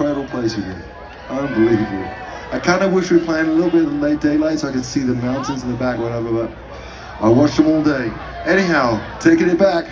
incredible place again. Unbelievable. I kind of wish we were playing a little bit in late daylight so I could see the mountains in the back, whatever, but I watched them all day. Anyhow, taking it back.